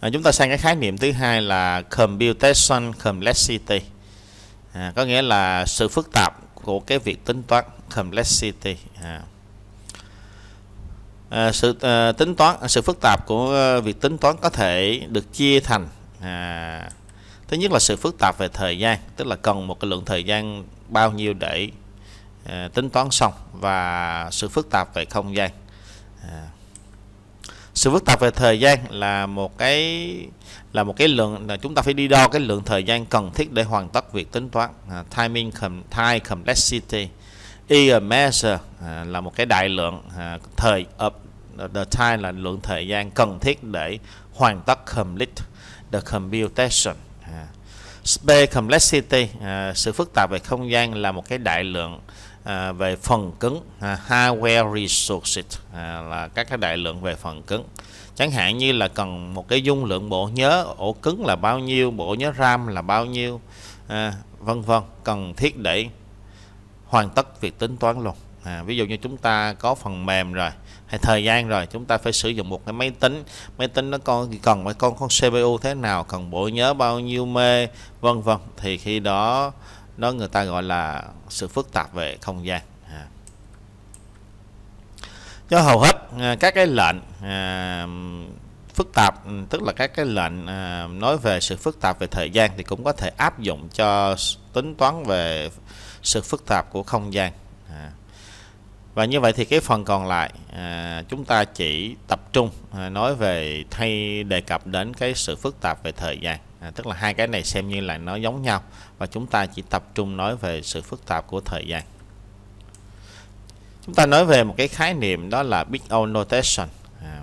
à, chúng ta sang cái khái niệm thứ hai là computation complexity. À, có nghĩa là sự phức tạp của cái việc tính toán complexity. À. À, sự à, tính toán sự phức tạp của à, việc tính toán có thể được chia thành à, thứ nhất là sự phức tạp về thời gian tức là cần một cái lượng thời gian bao nhiêu để à, tính toán xong và sự phức tạp về không gian. À, sự phức tạp về thời gian là một cái là một cái lượng là chúng ta phải đi đo cái lượng thời gian cần thiết để hoàn tất việc tính toán à, timing com, time complexity is a measure à, là một cái đại lượng à, thời of the time là lượng thời gian cần thiết để hoàn tất complete the computation à. space complexity à, sự phức tạp về không gian là một cái đại lượng à, về phần cứng à, hardware resources à, là các cái đại lượng về phần cứng. Chẳng hạn như là cần một cái dung lượng bộ nhớ ổ cứng là bao nhiêu bộ nhớ RAM là bao nhiêu à, vân vân cần thiết để hoàn tất việc tính toán luôn. À, ví dụ như chúng ta có phần mềm rồi hay thời gian rồi chúng ta phải sử dụng một cái máy tính. Máy tính nó con cần phải con con CPU thế nào cần bộ nhớ bao nhiêu mê vân vân. Thì khi đó đó người ta gọi là sự phức tạp về không gian à. cho hầu hết à, các cái lệnh à, phức tạp tức là các cái lệnh à, nói về sự phức tạp về thời gian thì cũng có thể áp dụng cho tính toán về sự phức tạp của không gian à. và như vậy thì cái phần còn lại à, chúng ta chỉ tập trung à, nói về thay đề cập đến cái sự phức tạp về thời gian à, tức là hai cái này xem như là nó giống nhau và chúng ta chỉ tập trung nói về sự phức tạp của thời gian. Chúng ta nói về một cái khái niệm đó là big O notation. À,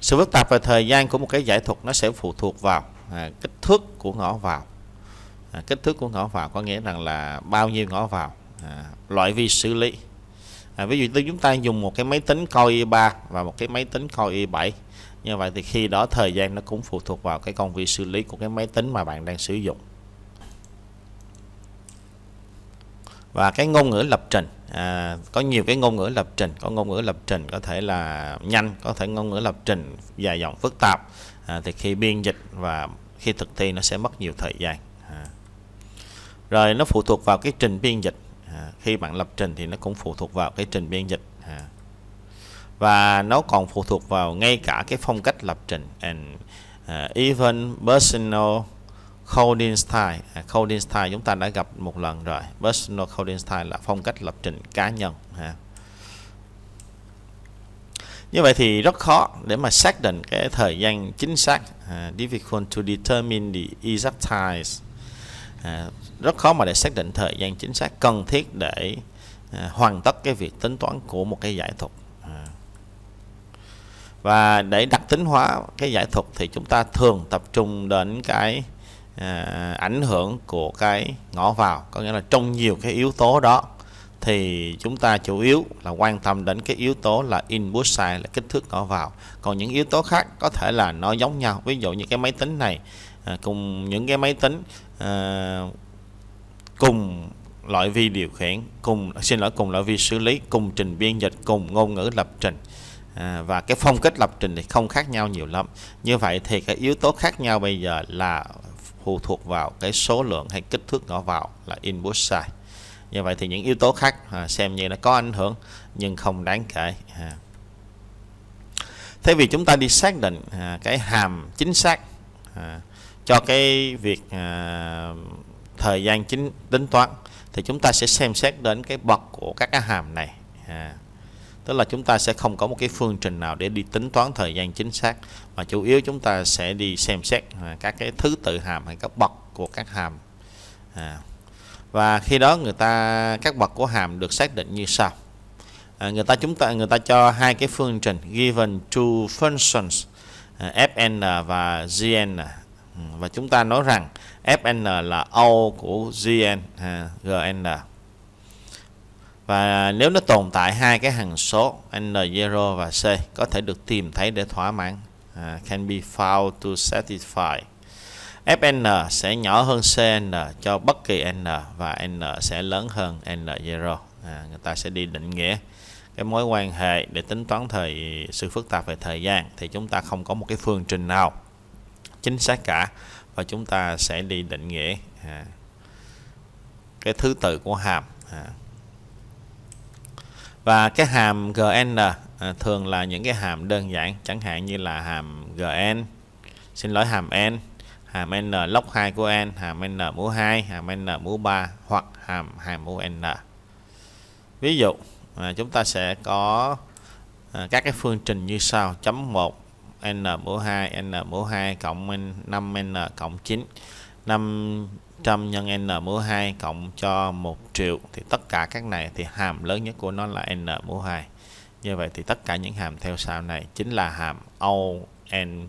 sự phức tạp về thời gian của một cái giải thuật nó sẽ phụ thuộc vào à, kích thước của ngõ vào. À, kích thước của ngõ vào có nghĩa rằng là bao nhiêu ngõ vào à, loại vi xử lý. À, ví dụ như chúng ta dùng một cái máy tính Core i3 và một cái máy tính Core i7 như vậy thì khi đó thời gian nó cũng phụ thuộc vào cái công việc xử lý của cái máy tính mà bạn đang sử dụng và cái ngôn ngữ lập trình à, có nhiều cái ngôn ngữ lập trình có ngôn ngữ lập trình có thể là nhanh có thể ngôn ngữ lập trình dài dòng phức tạp à, thì khi biên dịch và khi thực thi nó sẽ mất nhiều thời gian à. rồi nó phụ thuộc vào cái trình biên dịch à, khi bạn lập trình thì nó cũng phụ thuộc vào cái trình biên dịch à và nó còn phụ thuộc vào ngay cả cái phong cách lập trình. And uh, even personal coding style à, coding style chúng ta đã gặp một lần rồi. Personal coding style là phong cách lập trình cá nhân ha. như vậy thì rất khó để mà xác định cái thời gian chính xác uh, difficult to determine the exact time uh, à, rất khó mà để xác định thời gian chính xác cần thiết để uh, hoàn tất cái việc tính toán của một cái giải thuật và để đặc tính hóa cái giải thuật thì chúng ta thường tập trung đến cái à, ảnh hưởng của cái ngõ vào. Có nghĩa là trong nhiều cái yếu tố đó thì chúng ta chủ yếu là quan tâm đến cái yếu tố là input size là kích thước ngõ vào. Còn những yếu tố khác có thể là nó giống nhau. Ví dụ như cái máy tính này à, cùng những cái máy tính à, cùng loại vi điều khiển cùng xin lỗi cùng loại vi xử lý cùng trình biên dịch cùng ngôn ngữ lập trình à, và cái phong cách lập trình thì không khác nhau nhiều lắm. Như vậy thì cái yếu tố khác nhau bây giờ là phụ thuộc vào cái số lượng hay kích thước ngõ vào là input size. Như vậy thì những yếu tố khác à, xem như nó có ảnh hưởng nhưng không đáng kể à. thế vì chúng ta đi xác định à, cái hàm chính xác à, cho cái việc à, thời gian chính tính toán thì chúng ta sẽ xem xét đến cái bậc của các cái hàm này à tức là chúng ta sẽ không có một cái phương trình nào để đi tính toán thời gian chính xác mà chủ yếu chúng ta sẽ đi xem xét à, các cái thứ tự hàm hay các bậc của các hàm. À. và khi đó người ta các bậc của hàm được xác định như sau. À, người ta chúng ta người ta cho hai cái phương trình given two functions à, fn và gn. À, và chúng ta nói rằng fn là o của gn à, gn và nếu nó tồn tại hai cái hằng số n0 và c có thể được tìm thấy để thỏa mãn uh, can be found to satisfy fn sẽ nhỏ hơn cn cho bất kỳ n và n sẽ lớn hơn n0 à, người ta sẽ đi định nghĩa cái mối quan hệ để tính toán thời sự phức tạp về thời gian thì chúng ta không có một cái phương trình nào chính xác cả và chúng ta sẽ đi định nghĩa à, cái thứ tự của hàm à và cái hàm gn à, à, thường là những cái hàm đơn giản chẳng hạn như là hàm gn xin lỗi hàm n. Hàm n log 2 của n hàm n mũ 2 hàm n mũ 3 hoặc hàm hàm mũ n. Ví dụ à, chúng ta sẽ có à, các cái phương trình như sau. Chấm 1 n mũ 2 n mũ 2 cộng 5n cộng 9 5 100 nhân n mũ 2 cộng cho 1 triệu thì tất cả các này thì hàm lớn nhất của nó là n mũ 2 như vậy thì tất cả những hàm theo sau này chính là hàm O N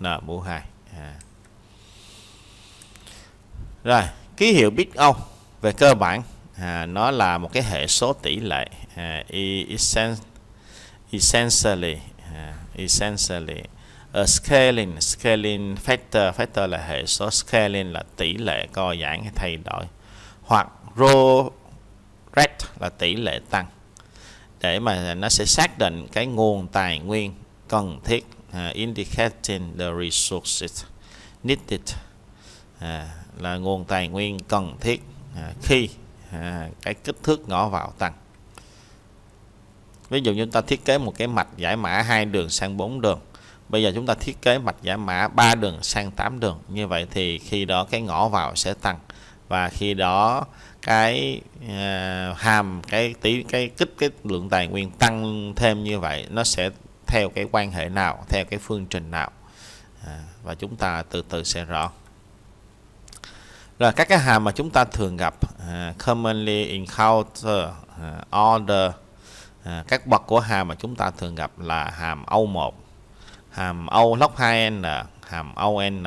N mũ 2 à. rồi ký hiệu bit O về cơ bản. À, nó là một cái hệ số tỷ lệ à, essentially à, essentially uh, scaling scaling factor factor là hệ số scaling là tỷ lệ co giãn hay thay đổi hoặc rho rate là tỷ lệ tăng. Để mà nó sẽ xác định cái nguồn tài nguyên cần thiết uh, indicating the resources needed uh, là nguồn tài nguyên cần thiết uh, khi à, cái kích thước ngõ vào tăng. Ví dụ như chúng ta thiết kế một cái mạch giải mã hai đường sang bốn đường bây giờ chúng ta thiết kế mạch giải mã 3 đường sang 8 đường. Như vậy thì khi đó cái ngõ vào sẽ tăng. Và khi đó cái uh, hàm cái tí cái kích cái lượng tài nguyên tăng thêm như vậy nó sẽ theo cái quan hệ nào theo cái phương trình nào. À, và chúng ta từ từ sẽ rõ. Là các cái hàm mà chúng ta thường gặp uh, commonly encounter uh, order uh, các bậc của hàm mà chúng ta thường gặp là hàm O1 hàm O log 2n hàm ON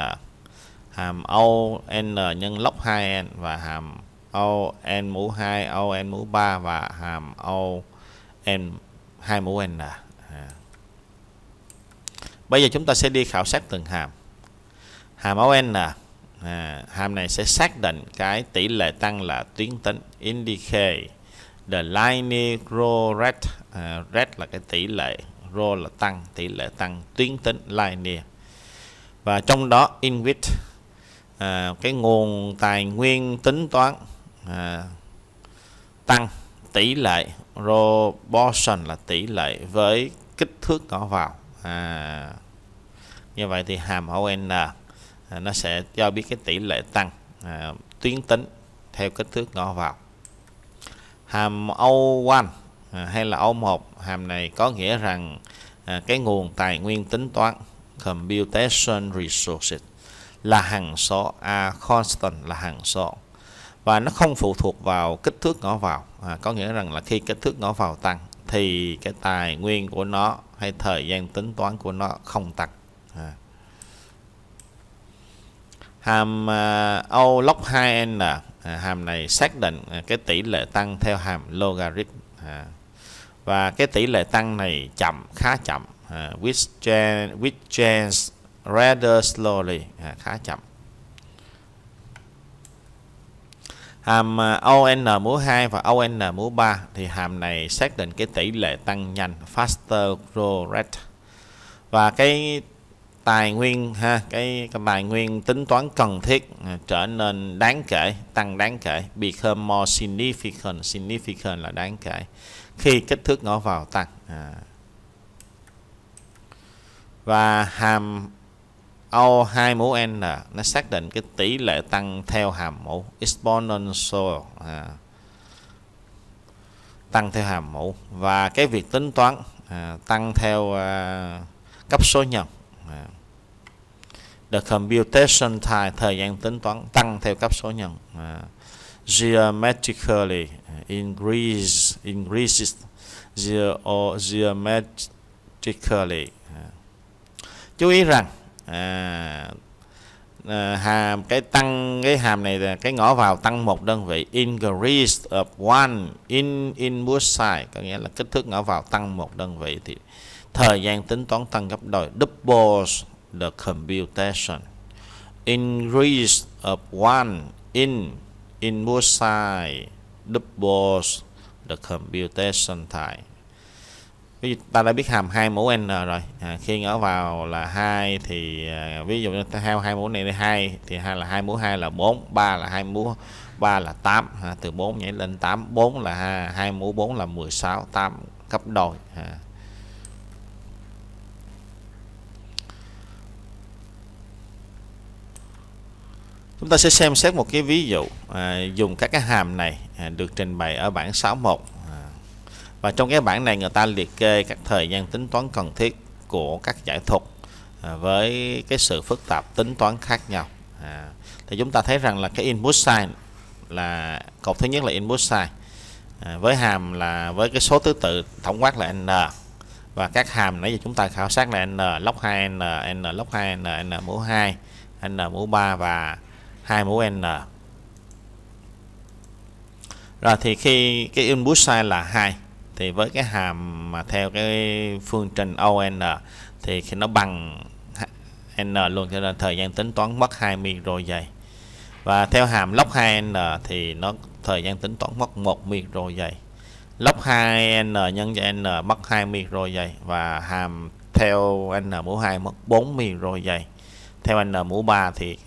hàm ON nhân log 2n và hàm ON mũ 2 ON mũ 3 và hàm ON 2 mũ N. À. bây giờ chúng ta sẽ đi khảo sát từng hàm. Hàm ON à, à, hàm này sẽ xác định cái tỷ lệ tăng là tuyến tính indicate the linear growth rate à, rate là cái tỷ lệ rho là tăng tỷ lệ tăng tuyến tính linear và trong đó in with à, cái nguồn tài nguyên tính toán à, tăng tỷ lệ proportion là tỷ lệ với kích thước nó vào. À, như vậy thì hàm ON à, nó sẽ cho biết cái tỷ lệ tăng à, tuyến tính theo kích thước ngõ vào. Hàm O1 à, hay là O1 hàm này có nghĩa rằng à, cái nguồn tài nguyên tính toán computation resources là hằng số a à, constant là hằng số và nó không phụ thuộc vào kích thước ngõ vào. À, có nghĩa rằng là khi kích thước ngõ vào tăng thì cái tài nguyên của nó hay thời gian tính toán của nó không tăng. À. Hàm uh, O log 2n à, hàm này xác định à, cái tỷ lệ tăng theo hàm logarit à, và cái tỷ lệ tăng này chậm khá chậm. À, which, change which change rather slowly? À, khá chậm. Hàm ON mũ 2 và ON mũ 3 thì hàm này xác định cái tỷ lệ tăng nhanh faster growth rate và cái tài nguyên ha cái, cái tài nguyên tính toán cần thiết à, trở nên đáng kể tăng đáng kể. Become more significant. Significant là đáng kể. Khi kích thước ngõ vào tăng à. và hàm O2 mũ N à, nó xác định cái tỷ lệ tăng theo hàm mũ. Exponential à. tăng theo hàm mũ. Và cái việc tính toán à, tăng theo à, cấp số nhân the computation time thời gian tính toán tăng theo cấp số nhân. À, geometrically uh, increase increases. Geo, geometrically à. chú ý rằng à, à, hàm cái tăng cái hàm này là cái ngõ vào tăng một đơn vị. Increase of one in input size có nghĩa là kích thước ngõ vào tăng một đơn vị. Thì thời gian tính toán tăng gấp đôi. Doubles the computation. Increase of one in in both side doubles the computation time. Ví dụ ta đã biết hàm hai mũ n rồi. À, khi ngỡ vào là hai thì à, ví dụ như theo hai mũ này là hai thì hai là hai mũ hai là 4 3 là hai mũ 3 là 8 à, từ 4 nhảy lên 8 4 là hai, hai mũ 4 là 16 8 cấp đôi. À. Chúng ta sẽ xem xét một cái ví dụ à, dùng các cái hàm này à, được trình bày ở bảng 61 à. và trong cái bảng này người ta liệt kê các thời gian tính toán cần thiết của các giải thuật à, với cái sự phức tạp tính toán khác nhau à, thì chúng ta thấy rằng là cái input size là cột thứ nhất là input size à, với hàm là với cái số thứ tự tổng quát là n và các hàm nãy giờ chúng ta khảo sát là n log 2n n log 2n n mũ 2 n mũ 3 và 2 mũ n. Rồi thì khi cái input size là 2 thì với cái hàm mà theo cái phương trình ON thì khi nó bằng n luôn, cho nên thời gian tính toán mất 2 micro giây và theo hàm log 2n thì nó, thời gian tính toán mất 1 micro giây log 2n nhân cho n mất 2 micro giây và hàm theo n mũ 2 mất 4 micro giây theo n mũ 3 thì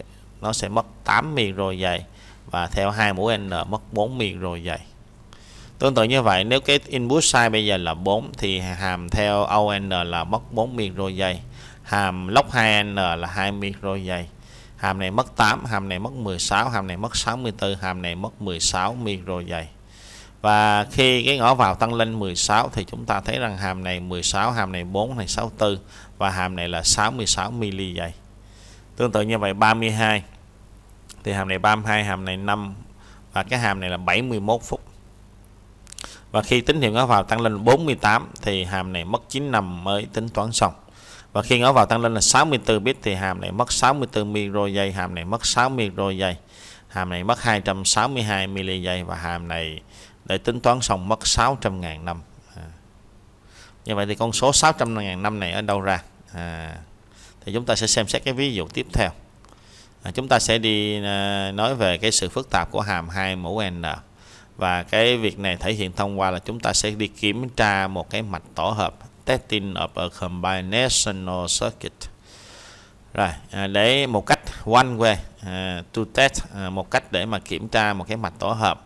nó sẽ mất 8 miền rồi dày và theo hai mũ n mất 4 miền rồi dày tương tự như vậy, nếu cái input size bây giờ là 4 thì hàm theo ON là mất 4 miền rồi dày. hàm log 2n là 2 miền rồi dày. hàm này mất 8 hàm này mất 16 hàm này mất 64 hàm này mất 16 miền rồi dày. và khi cái ngõ vào tăng lên 16 thì chúng ta thấy rằng hàm này 16 hàm này 4 này 64 và hàm này là 66 mili dày. tương tự như vậy 32 thì hàm này 32 hàm này 5 và cái hàm này là 71 phút. Và khi tín hiệu ngõ vào tăng lên 48 thì hàm này mất 9 năm mới tính toán xong. Và khi ngõ vào tăng lên là 64 bit thì hàm này mất 64 micro giây hàm này mất 6 micro giây hàm này mất 262 mili giây và hàm này để tính toán xong mất 600.000 năm. À. như vậy thì con số 600.000 năm này ở đâu ra? À. thì chúng ta sẽ xem xét cái ví dụ tiếp theo à, chúng ta sẽ đi à, nói về cái sự phức tạp của hàm hai mũ n. Và cái việc này thể hiện thông qua là chúng ta sẽ đi kiểm tra một cái mạch tổ hợp testing of a combinational circuit. Rồi à, để một cách one way uh, to test uh, một cách để mà kiểm tra một cái mạch tổ hợp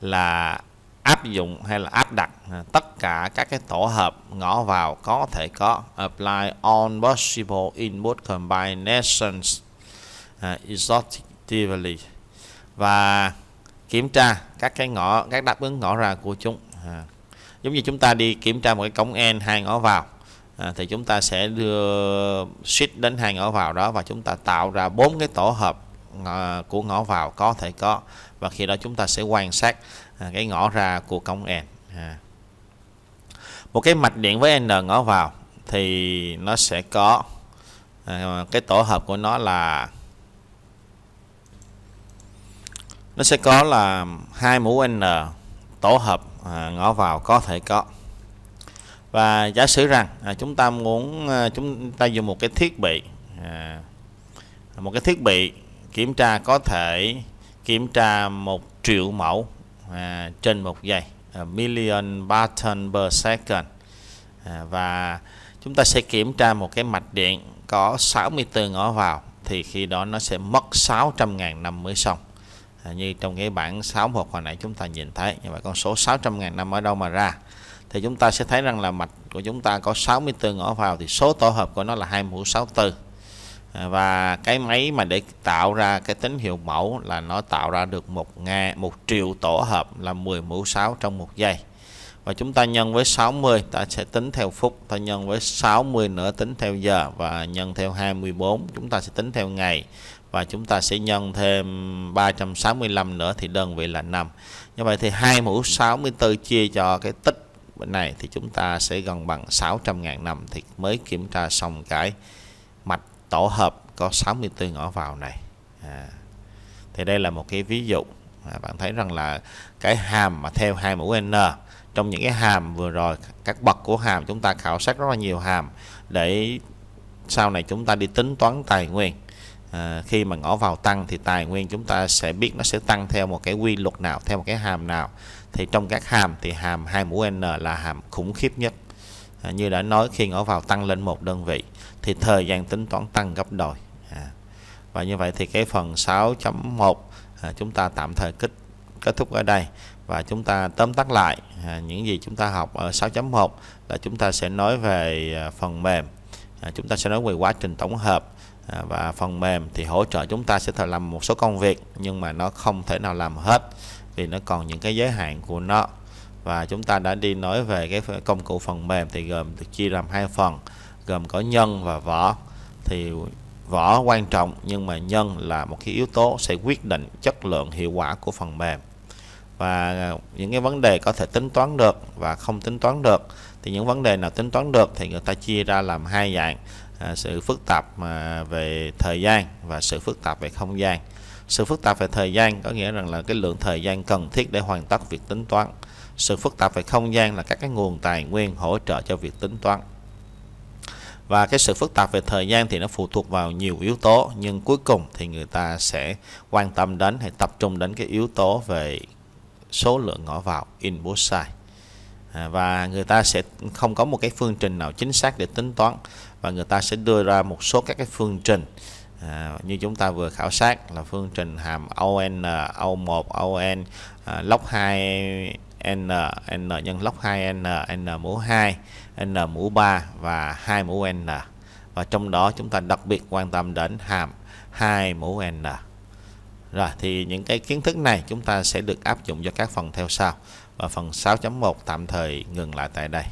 là áp dụng hay là áp đặt à, tất cả các cái tổ hợp ngõ vào có thể có apply on possible input combinations uh, exhaustively. Và kiểm tra các cái ngõ các đáp ứng ngõ ra của chúng à, giống như chúng ta đi kiểm tra một cái cổng n hai ngõ vào à, thì chúng ta sẽ đưa switch đến hai ngõ vào đó và chúng ta tạo ra bốn cái tổ hợp ngõ, của ngõ vào có thể có. Và khi đó chúng ta sẽ quan sát à, cái ngõ ra của cổng n à. một cái mạch điện với n ngõ vào thì nó sẽ có à, cái tổ hợp của nó là nó sẽ có là hai mũ n tổ hợp à, ngõ vào có thể có. Và giả sử rằng à, chúng ta muốn à, chúng ta dùng một cái thiết bị à, một cái thiết bị kiểm tra có thể kiểm tra một triệu mẫu à, trên một giây à, million button per second. À, và chúng ta sẽ kiểm tra một cái mạch điện có 64 ngõ vào thì khi đó nó sẽ mất 600.000 năm mới xong à, như trong cái bảng 61 hồi nãy chúng ta nhìn thấy như vậy con số 600.000 năm ở đâu mà ra? Thì chúng ta sẽ thấy rằng là mạch của chúng ta có 64 ngõ vào thì số tổ hợp của nó là 2 mũ 64 à, và cái máy mà để tạo ra cái tín hiệu mẫu là nó tạo ra được một ngàn một triệu tổ hợp là 10 mũ 6 trong một giây. Và chúng ta nhân với 60 ta sẽ tính theo phút ta nhân với 60 nữa tính theo giờ và nhân theo 24 chúng ta sẽ tính theo ngày và chúng ta sẽ nhân thêm 365 nữa thì đơn vị là 5 như vậy thì hai mũ 64 chia cho cái tích bên này thì chúng ta sẽ gần bằng 600.000 năm thì mới kiểm tra xong cái mạch tổ hợp có 64 ngõ vào này. À. thì đây là một cái ví dụ. À, bạn thấy rằng là cái hàm mà theo hai mũ n trong những cái hàm vừa rồi các bậc của hàm chúng ta khảo sát rất là nhiều hàm để sau này chúng ta đi tính toán tài nguyên à, khi mà ngõ vào tăng thì tài nguyên chúng ta sẽ biết nó sẽ tăng theo một cái quy luật nào theo một cái hàm nào. Thì trong các hàm thì hàm 2 mũ n là hàm khủng khiếp nhất. À, như đã nói khi ngõ vào tăng lên một đơn vị thì thời gian tính toán tăng gấp đôi. À, và như vậy thì cái phần 6.1 à, chúng ta tạm thời kết kết thúc ở đây. Và chúng ta tóm tắt lại à, những gì chúng ta học ở 6.1 là chúng ta sẽ nói về à, phần mềm. À, chúng ta sẽ nói về quá trình tổng hợp. À, và phần mềm thì hỗ trợ chúng ta sẽ thể làm một số công việc, nhưng mà nó không thể nào làm hết vì nó còn những cái giới hạn của nó. Và chúng ta đã đi nói về cái công cụ phần mềm thì gồm được chia làm hai phần, gồm có nhân và vỏ. Thì vỏ quan trọng, nhưng mà nhân là một cái yếu tố sẽ quyết định chất lượng hiệu quả của phần mềm. Và à, những cái vấn đề có thể tính toán được và không tính toán được, thì những vấn đề nào tính toán được thì người ta chia ra làm hai dạng à, sự phức tạp à, về thời gian và sự phức tạp về không gian. Sự phức tạp về thời gian có nghĩa rằng là cái lượng thời gian cần thiết để hoàn tất việc tính toán. Sự phức tạp về không gian là các cái nguồn tài nguyên hỗ trợ cho việc tính toán. Và cái sự phức tạp về thời gian thì nó phụ thuộc vào nhiều yếu tố nhưng cuối cùng thì người ta sẽ quan tâm đến hay tập trung đến cái yếu tố về số lượng ngõ vào input size à, và người ta sẽ không có một cái phương trình nào chính xác để tính toán và người ta sẽ đưa ra một số các cái phương trình à, như chúng ta vừa khảo sát là phương trình hàm ON, O1, à, ON, à, log 2 N, N nhân log 2N, N mũ 2, N mũ 3 và 2 mũ N. Và trong đó chúng ta đặc biệt quan tâm đến hàm 2 mũ N. Rồi thì những cái kiến thức này chúng ta sẽ được áp dụng cho các phần theo sau. Và phần 6.1 tạm thời ngừng lại tại đây.